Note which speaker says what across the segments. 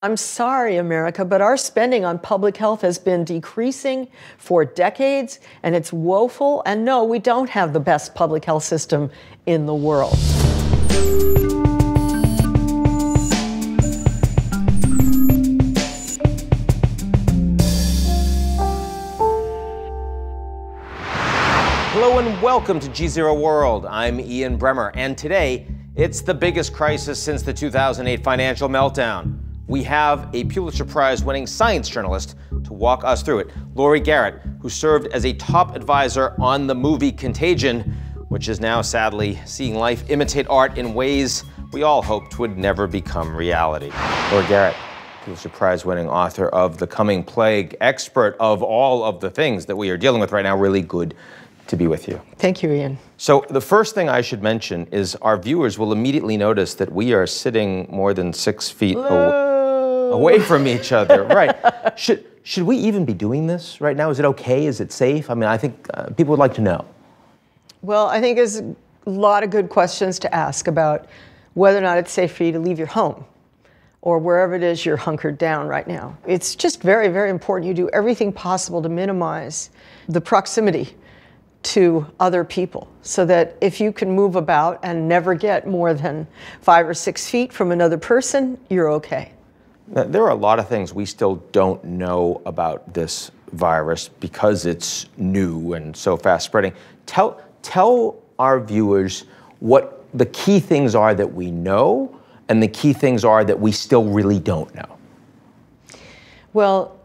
Speaker 1: I'm sorry, America, but our spending on public health has been decreasing for decades, and it's woeful. And no, we don't have the best public health system in the world.
Speaker 2: Hello and welcome to GZERO World. I'm Ian Bremmer, and today it's the biggest crisis since the 2008 financial meltdown we have a Pulitzer Prize winning science journalist to walk us through it. Laurie Garrett, who served as a top advisor on the movie Contagion, which is now sadly seeing life imitate art in ways we all hoped would never become reality. Laurie Garrett, Pulitzer Prize winning author of The Coming Plague, expert of all of the things that we are dealing with right now. Really good to be with you.
Speaker 1: Thank you, Ian.
Speaker 2: So, the first thing I should mention is our viewers will immediately notice that we are sitting more than six feet away away from each other. right. Should should we even be doing this right now? Is it okay? Is it safe? I mean, I think uh, people would like to know.
Speaker 1: Well, I think there's a lot of good questions to ask about whether or not it's safe for you to leave your home or wherever it is you're hunkered down right now. It's just very, very important you do everything possible to minimize the proximity to other people so that if you can move about and never get more than five or six feet from another person, you're okay.
Speaker 2: There are a lot of things we still don't know about this virus because it's new and so fast spreading. Tell, tell our viewers what the key things are that we know and the key things are that we still really don't know.
Speaker 1: Well,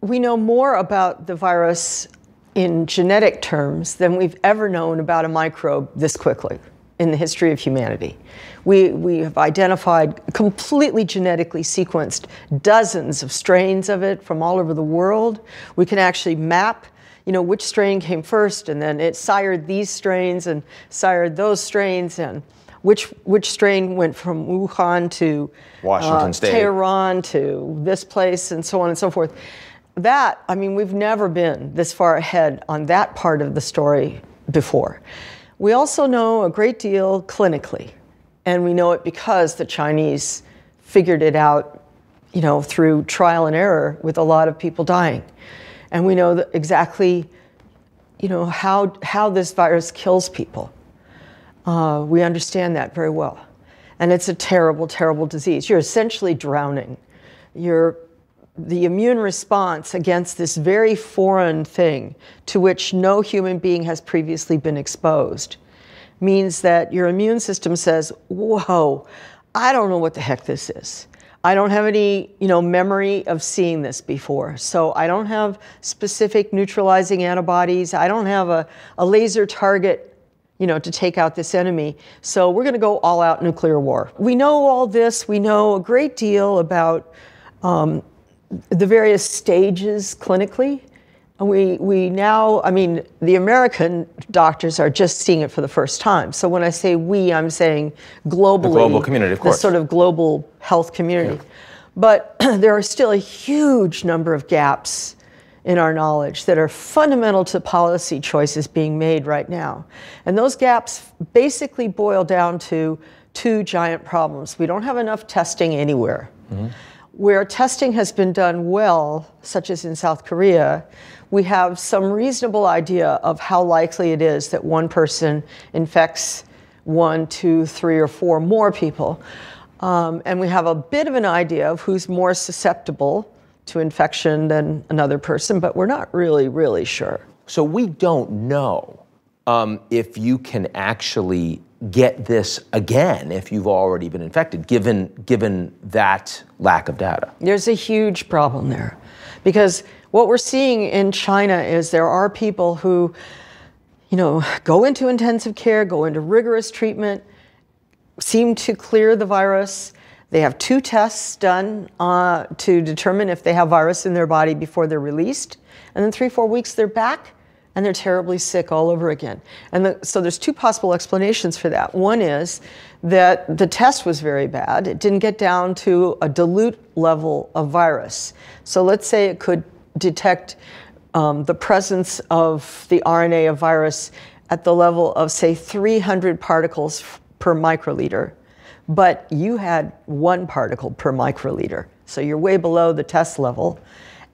Speaker 1: we know more about the virus in genetic terms than we've ever known about a microbe this quickly in the history of humanity. We, we have identified, completely genetically sequenced dozens of strains of it from all over the world. We can actually map, you know, which strain came first, and then it sired these strains and sired those strains, and which which strain went from Wuhan to
Speaker 2: Washington uh, State,
Speaker 1: Tehran to this place, and so on and so forth. That, I mean, we've never been this far ahead on that part of the story before. We also know a great deal clinically, and we know it because the Chinese figured it out, you know, through trial and error with a lot of people dying. And we know exactly, you know, how, how this virus kills people. Uh, we understand that very well. And it's a terrible, terrible disease. You're essentially drowning. You're the immune response against this very foreign thing to which no human being has previously been exposed means that your immune system says, whoa, I don't know what the heck this is. I don't have any, you know, memory of seeing this before. So I don't have specific neutralizing antibodies. I don't have a, a laser target, you know, to take out this enemy. So we're going to go all out nuclear war. We know all this. We know a great deal about um, the various stages clinically. And we, we now, I mean, the American doctors are just seeing it for the first time. So when I say we, I'm saying globally. The
Speaker 2: global community, of course.
Speaker 1: The sort of global health community. Yeah. But there are still a huge number of gaps in our knowledge that are fundamental to policy choices being made right now. And those gaps basically boil down to two giant problems. We don't have enough testing anywhere. Mm-hmm where testing has been done well, such as in South Korea, we have some reasonable idea of how likely it is that one person infects one, two, three, or four more people. Um, and we have a bit of an idea of who's more susceptible to infection than another person, but we're not really, really sure.
Speaker 2: So we don't know um, if you can actually get this again if you've already been infected, given, given that lack of data?
Speaker 1: There's a huge problem there. Because what we're seeing in China is there are people who, you know, go into intensive care, go into rigorous treatment, seem to clear the virus. They have two tests done uh, to determine if they have virus in their body before they're released. And then three, four weeks, they're back and they're terribly sick all over again. And the, so there's two possible explanations for that. One is that the test was very bad. It didn't get down to a dilute level of virus. So let's say it could detect um, the presence of the RNA of virus at the level of, say, 300 particles per microliter, but you had one particle per microliter. So you're way below the test level.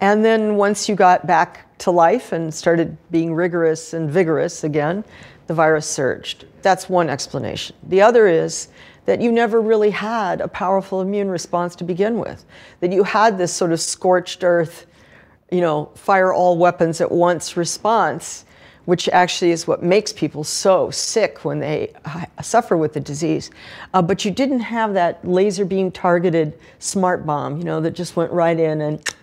Speaker 1: And then once you got back to life and started being rigorous and vigorous again, the virus surged. That's one explanation. The other is that you never really had a powerful immune response to begin with, that you had this sort of scorched earth, you know, fire all weapons at once response, which actually is what makes people so sick when they suffer with the disease. Uh, but you didn't have that laser beam targeted smart bomb, you know, that just went right in and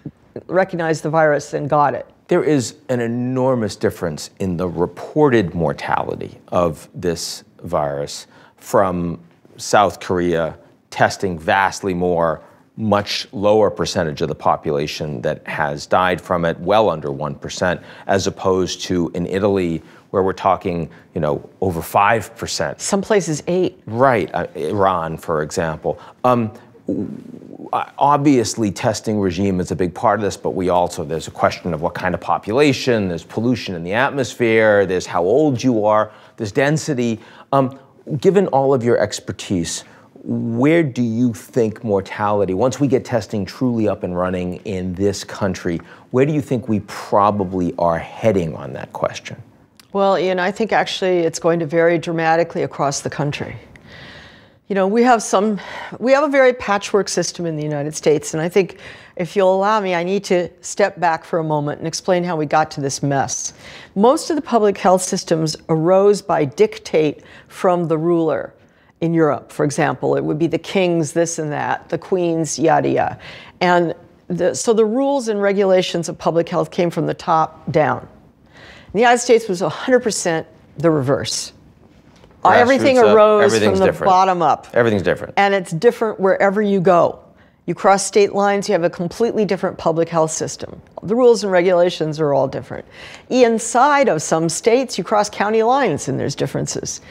Speaker 1: recognized the virus and got it.
Speaker 2: There is an enormous difference in the reported mortality of this virus from South Korea testing vastly more, much lower percentage of the population that has died from it, well under 1%, as opposed to in Italy, where we're talking, you know, over 5%.
Speaker 1: Some places 8
Speaker 2: Right, uh, Iran, for example. Um, obviously testing regime is a big part of this but we also there's a question of what kind of population there's pollution in the atmosphere there's how old you are there's density um, given all of your expertise, where do you think mortality, once we get testing truly up and running in this country, where do you think we probably are heading on that question?
Speaker 1: Well, Ian, I think actually it's going to vary dramatically across the country. You know, we have some, we have a very patchwork system in the United States, and I think if you'll allow me, I need to step back for a moment and explain how we got to this mess. Most of the public health systems arose by dictate from the ruler. In Europe, for example, it would be the kings, this and that, the queens, yada yada. And the, so the rules and regulations of public health came from the top down. The United States was 100% the reverse. Everything arose from the
Speaker 2: different.
Speaker 1: bottom up.
Speaker 2: Everything's different.
Speaker 1: And it's different wherever you go. You cross state lines, you have a completely different public health system. The rules and regulations are all different. Inside of some states, you cross county lines and there's differences.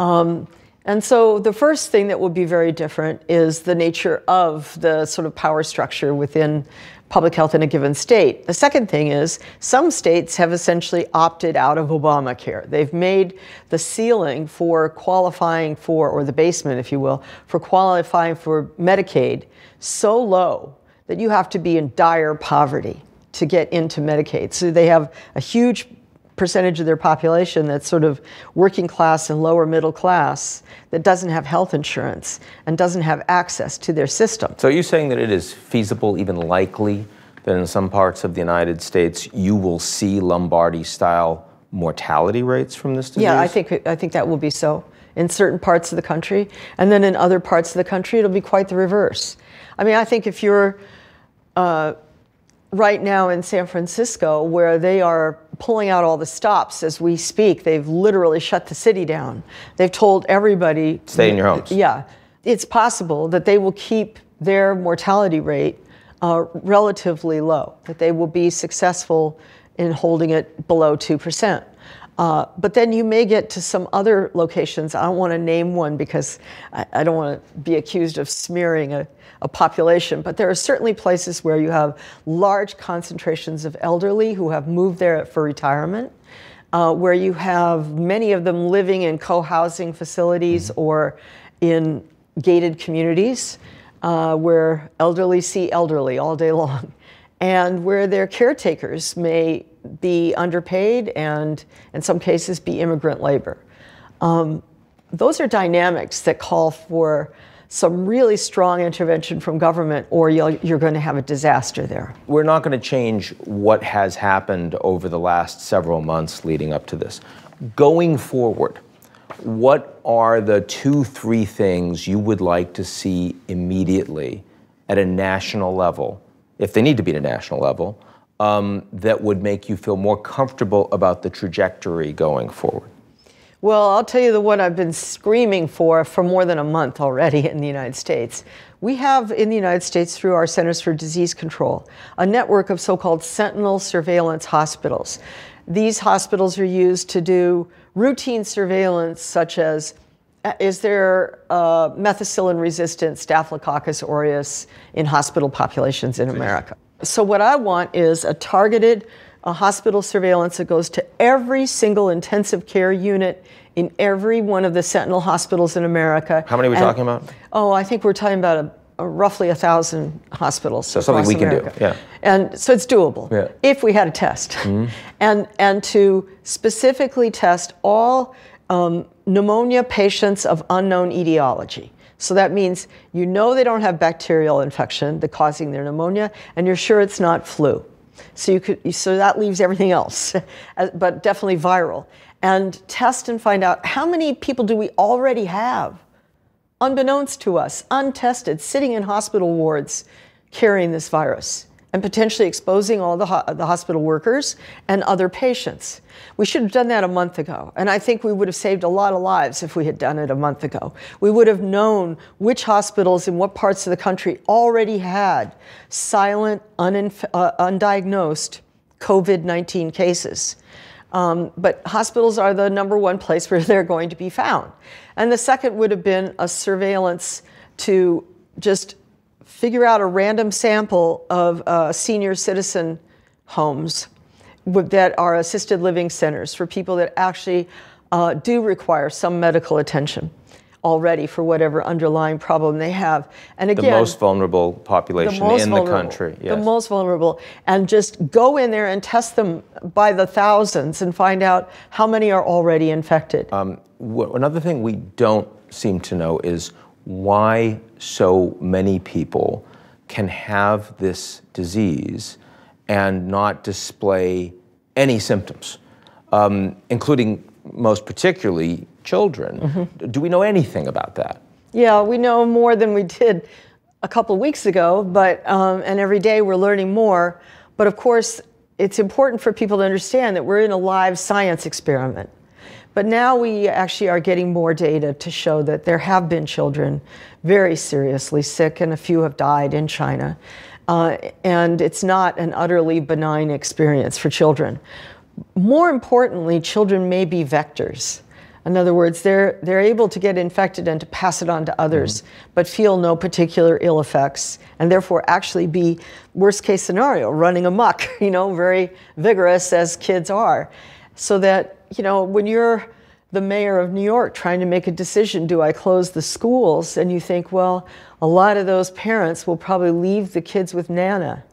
Speaker 1: Um, and so the first thing that will be very different is the nature of the sort of power structure within public health in a given state. The second thing is some states have essentially opted out of Obamacare. They've made the ceiling for qualifying for, or the basement, if you will, for qualifying for Medicaid so low that you have to be in dire poverty to get into Medicaid. So they have a huge percentage of their population that's sort of working class and lower middle class that doesn't have health insurance and doesn't have access to their system.
Speaker 2: So are you saying that it is feasible, even likely, that in some parts of the United States you will see Lombardy style mortality rates from this disease?
Speaker 1: Yeah, I think I think that will be so in certain parts of the country, and then in other parts of the country it'll be quite the reverse. I mean, I think if you're uh, right now in San Francisco, where they are pulling out all the stops as we speak. They've literally shut the city down. They've told everybody
Speaker 2: stay in your homes.
Speaker 1: Yeah, it's possible that they will keep their mortality rate uh, relatively low. That they will be successful in holding it below two percent. Uh, but then you may get to some other locations. I don't want to name one because I, I don't want to be accused of smearing a, a, population. But there are certainly places where you have large concentrations of elderly who have moved there for retirement, uh, where you have many of them living in co housing facilities mm-hmm. or in gated communities uh, where elderly see elderly all day long, and where their caretakers may be underpaid and, in some cases, be immigrant labor. Um, those are dynamics that call for some really strong intervention from government, or you're going to have a disaster there.
Speaker 2: We're not going to change what has happened over the last several months leading up to this. Going forward, what are the two, three things you would like to see immediately at a national level, if they need to be at a national level, um, that would make you feel more comfortable about the trajectory going forward?
Speaker 1: Well, I'll tell you the one I've been screaming for for more than a month already in the United States. We have in the United States, through our Centers for Disease Control, a network of so called sentinel surveillance hospitals. These hospitals are used to do routine surveillance, such as is there uh, methicillin resistant Staphylococcus aureus in hospital populations in America? So, what I want is a targeted a hospital surveillance that goes to every single intensive care unit in every one of the Sentinel hospitals in America.
Speaker 2: How many are we and, talking about?
Speaker 1: Oh, I think we're talking about uh, roughly a thousand hospitals.
Speaker 2: So something we America. can do, yeah.
Speaker 1: And so it's doable
Speaker 2: yeah.
Speaker 1: if we had a test, mm-hmm. and and to specifically test all um, pneumonia patients of unknown etiology. So that means you know they don't have bacterial infection that causing their pneumonia, and you're sure it's not flu. So you could, so that leaves everything else, but definitely viral. And test and find out how many people do we already have, unbeknownst to us, untested, sitting in hospital wards carrying this virus and potentially exposing all the, ho- the hospital workers and other patients. We should have done that a month ago. And I think we would have saved a lot of lives if we had done it a month ago. We would have known which hospitals in what parts of the country already had silent, uh, undiagnosed COVID 19 cases. Um, but hospitals are the number one place where they're going to be found. And the second would have been a surveillance to just figure out a random sample of uh, senior citizen homes that are assisted living centers for people that actually uh, do require some medical attention already for whatever underlying problem they have.
Speaker 2: And again, the most vulnerable population the in the country.
Speaker 1: Yes. The most vulnerable. And just go in there and test them by the thousands and find out how many are already infected. Um,
Speaker 2: another thing we don't seem to know is why so many people can have this disease and not display any symptoms, um, including most particularly children. Mm-hmm. Do we know anything about that?
Speaker 1: Yeah, we know more than we did a couple weeks ago, but um, and every day we're learning more. But of course, it's important for people to understand that we're in a live science experiment. But now we actually are getting more data to show that there have been children very seriously sick, and a few have died in China. Uh, and it's not an utterly benign experience for children. More importantly, children may be vectors. In other words, they're, they're able to get infected and to pass it on to others, mm-hmm. but feel no particular ill effects, and therefore actually be, worst case scenario, running amok, you know, very vigorous as kids are. So that, you know, when you're the mayor of New York trying to make a decision do I close the schools? And you think, well, a lot of those parents will probably leave the kids with Nana,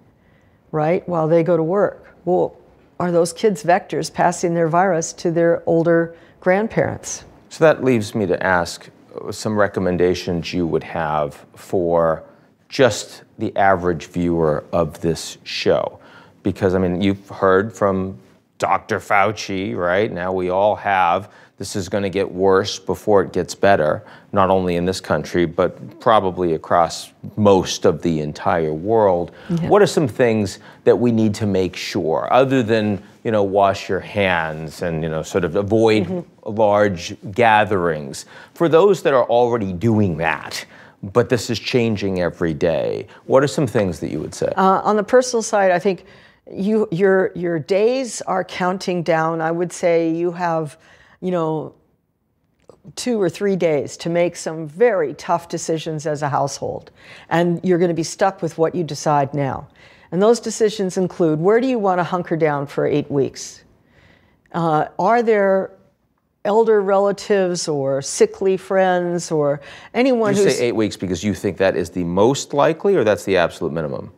Speaker 1: right, while they go to work. Well, are those kids vectors passing their virus to their older grandparents?
Speaker 2: So that leaves me to ask uh, some recommendations you would have for just the average viewer of this show. Because, I mean, you've heard from Dr. Fauci, right? Now we all have this is going to get worse before it gets better, not only in this country, but probably across most of the entire world. Yeah. What are some things that we need to make sure, other than you know, wash your hands and you know, sort of avoid mm-hmm. large gatherings? For those that are already doing that, but this is changing every day. What are some things that you would say?
Speaker 1: Uh, on the personal side, I think you, your, your days are counting down. I would say you have you know, two or three days to make some very tough decisions as a household. And you're going to be stuck with what you decide now. And those decisions include where do you want to hunker down for eight weeks? Uh, are there elder relatives or sickly friends or anyone
Speaker 2: you
Speaker 1: who's.
Speaker 2: say eight weeks because you think that is the most likely or that's the absolute minimum?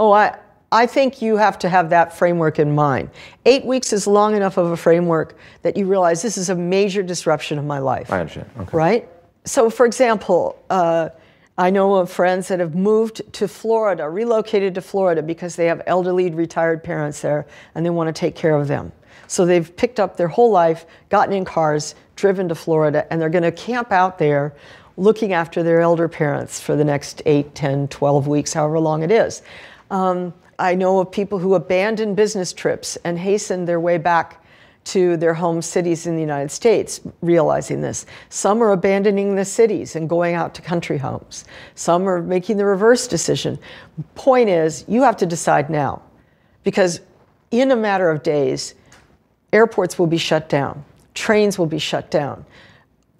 Speaker 1: Oh, I, I think you have to have that framework in mind. Eight weeks is long enough of a framework that you realize this is a major disruption of my life.
Speaker 2: I understand. Okay.
Speaker 1: Right? So, for example, uh, I know of friends that have moved to Florida, relocated to Florida because they have elderly retired parents there and they want to take care of them. So they've picked up their whole life, gotten in cars, driven to Florida, and they're going to camp out there looking after their elder parents for the next 8, 10, 12 weeks, however long it is. Um, I know of people who abandon business trips and hasten their way back to their home cities in the United States, realizing this. Some are abandoning the cities and going out to country homes. Some are making the reverse decision. Point is, you have to decide now because in a matter of days, airports will be shut down, trains will be shut down.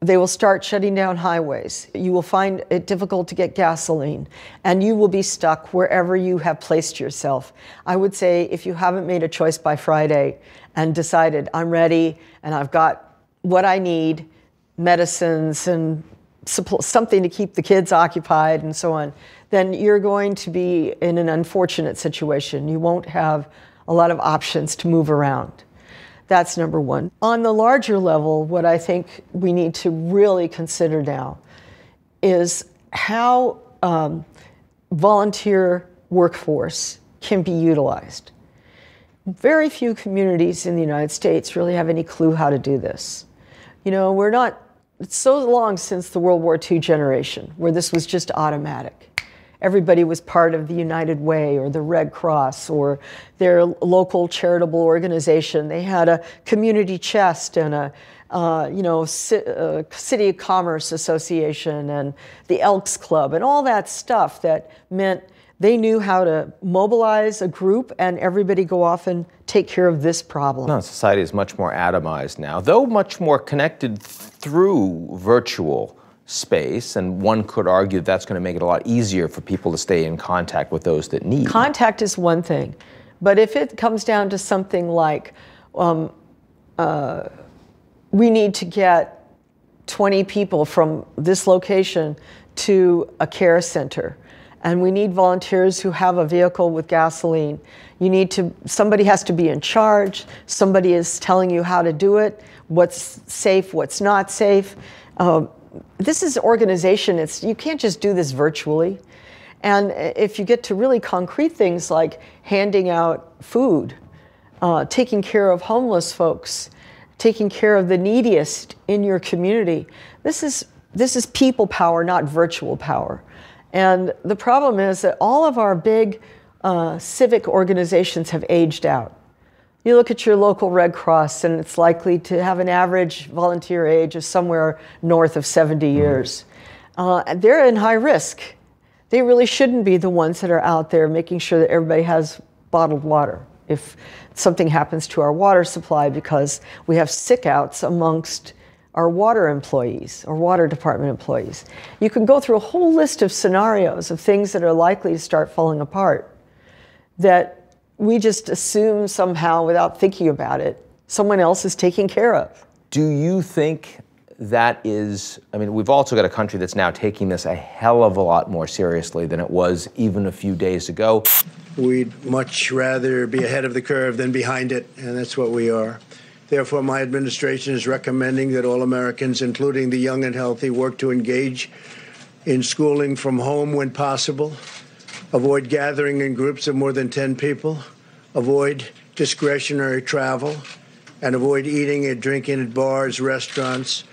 Speaker 1: They will start shutting down highways. You will find it difficult to get gasoline, and you will be stuck wherever you have placed yourself. I would say if you haven't made a choice by Friday and decided, I'm ready and I've got what I need medicines and something to keep the kids occupied and so on, then you're going to be in an unfortunate situation. You won't have a lot of options to move around. That's number one. On the larger level, what I think we need to really consider now is how um, volunteer workforce can be utilized. Very few communities in the United States really have any clue how to do this. You know, we're not, it's so long since the World War II generation where this was just automatic everybody was part of the United Way or the Red Cross or their local charitable organization. They had a community chest and a uh, you know, uh, City Commerce Association and the Elks Club and all that stuff that meant they knew how to mobilize a group and everybody go off and take care of this problem.
Speaker 2: No, society is much more atomized now, though much more connected through virtual space, and one could argue that's going to make it a lot easier for people to stay in contact with those that need.
Speaker 1: Contact is one thing, but if it comes down to something like um, uh, we need to get 20 people from this location to a care center, and we need volunteers who have a vehicle with gasoline. You need to, somebody has to be in charge, somebody is telling you how to do it, what's safe, what's not safe. Um, this is organization. It's you can't just do this virtually. And if you get to really concrete things like handing out food, uh, taking care of homeless folks, taking care of the neediest in your community, this is this is people power, not virtual power. And the problem is that all of our big uh, civic organizations have aged out. You look at your local Red Cross, and it's likely to have an average volunteer age of somewhere north of 70 mm-hmm. years. Uh, they're in high risk. They really shouldn't be the ones that are out there making sure that everybody has bottled water if something happens to our water supply because we have sick outs amongst our water employees or water department employees. You can go through a whole list of scenarios of things that are likely to start falling apart that we just assume somehow without thinking about it, someone else is taking care of.
Speaker 2: Do you think that is, I mean, we've also got a country that's now taking this a hell of a lot more seriously than it was even a few days ago.
Speaker 3: We'd much rather be ahead of the curve than behind it, and that's what we are. Therefore, my administration is recommending that all Americans, including the young and healthy, work to engage in schooling from home when possible, avoid gathering in groups of more than 10 people, avoid discretionary travel, and avoid eating and drinking at bars, restaurants,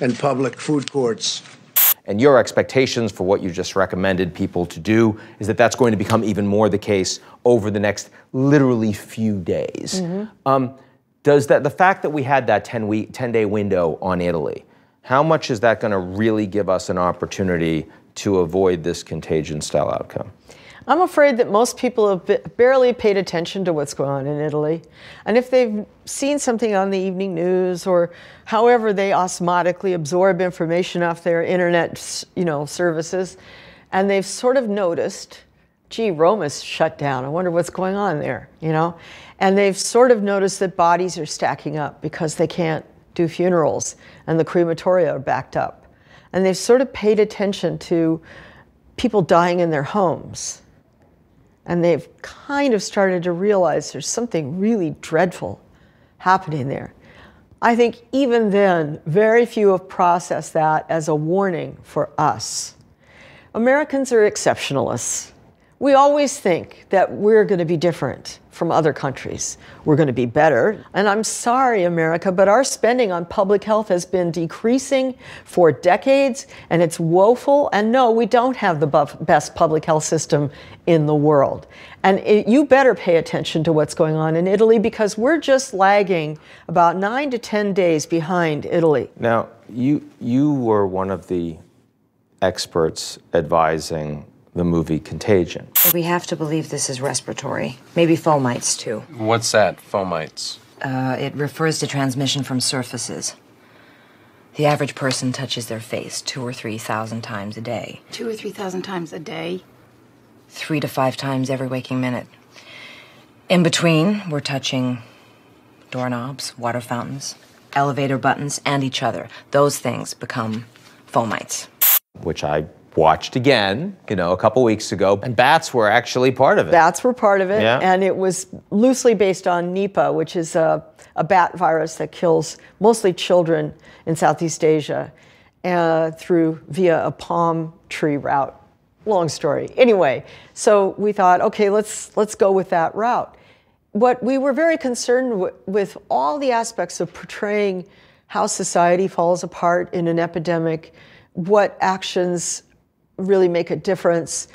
Speaker 3: and public food courts.
Speaker 2: And your expectations for what you just recommended people to do is that that's going to become even more the case over the next literally few days. Mm-hmm. Um, does that the fact that we had that 10 week 10 day window on Italy, how much is that going to really give us an opportunity to avoid this contagion style outcome?
Speaker 1: I'm afraid that most people have barely paid attention to what's going on in Italy. And if they've seen something on the evening news or however they osmotically absorb information off their internet you know, services, and they've sort of noticed, gee, Rome is shut down. I wonder what's going on there, you know? And they've sort of noticed that bodies are stacking up because they can't do funerals and the crematoria are backed up. And they've sort of paid attention to people dying in their homes and they've kind of started to realize there's something really dreadful happening there. I think even then, very few have processed that as a warning for us. Americans are exceptionalists. We always think that we're going to be different from other countries. We're going to be better. And I'm sorry, America, but our spending on public health has been decreasing for decades, and it's woeful. And no, we don't have the best public health system in the world. And it, you better pay attention to what's going on in Italy because we're just lagging about nine to 10 days behind Italy.
Speaker 2: Now, you, you were one of the experts advising the movie Contagion.
Speaker 4: We have to believe this is respiratory. Maybe fomites, too.
Speaker 5: What's that, fomites?
Speaker 4: Uh, it refers to transmission from surfaces. The average person touches their face two or three thousand times a day.
Speaker 6: Two or three thousand times a day?
Speaker 4: Three to five times every waking minute. In between, we're touching doorknobs, water fountains, elevator buttons, and each other. Those things become fomites.
Speaker 2: which I watched again, you know, a couple weeks ago, and bats were actually part of it.
Speaker 1: Bats were part of it,
Speaker 2: Yeah.
Speaker 1: and it was loosely based on Nipah, which is a, a bat virus that kills mostly children in Southeast Asia uh, through via a palm tree route. Long story. Anyway, so we thought, okay, let's let's go with that route. What we were very concerned w- with all the aspects of portraying how society falls apart in an epidemic, what actions really make a difference.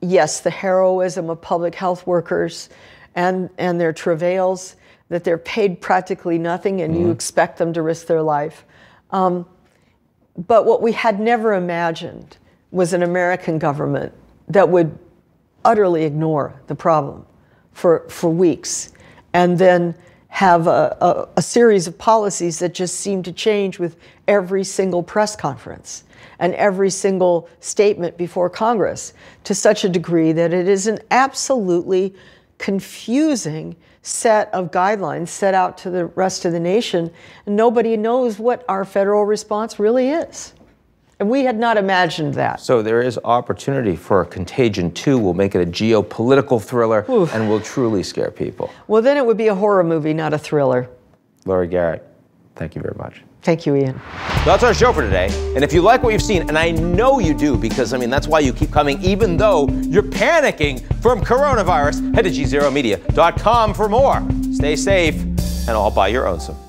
Speaker 1: Yes, the heroism of public health workers and, and their travails, that they're paid practically nothing and you expect them to risk their life. Um, but what we had never imagined was an American government that would utterly ignore the problem for, for weeks and then have a, a, a series of policies that just seem to change with every single press conference and every single statement before Congress to such a degree that it is an absolutely confusing set of guidelines set out to the rest of the nation. And nobody knows what our federal response really is. And we had not imagined that.
Speaker 2: So there is opportunity for a Contagion too. We'll make it a geopolitical thriller and we'll truly scare people.
Speaker 1: Well, then it would be a horror movie, not a thriller.
Speaker 2: Laurie Garrett, thank you very much.
Speaker 1: Thank you, Ian.
Speaker 2: That's our show for today. And if you like what you've seen, and I know you do, because I mean, that's why you keep coming, even though you're panicking from coronavirus, head to gzeromedia.com for more. Stay safe, and I'll buy your own some.